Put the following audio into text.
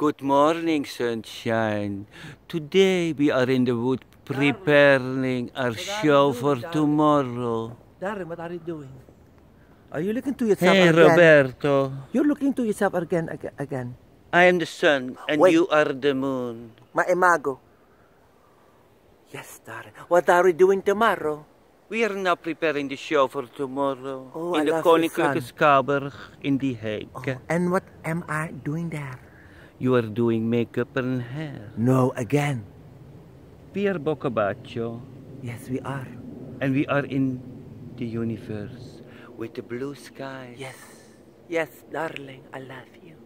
Good morning, sunshine. Today we are in the wood preparing our show for tomorrow. Darren, what are you doing? Are you looking to yourself Hey, again? Roberto. You're looking to yourself again, again. I am the sun and Wait. you are the moon. Maimago. Yes, Darren. What are we doing tomorrow? We are now preparing the show for tomorrow Oh, in I the Koninklijke. Schouwburg in The Hague. Oh, and what am I doing there? You are doing makeup and hair. No, again. We are Boccabacio Yes, we are. and we are in the universe with the blue skies. Yes. Yes, darling, I love you.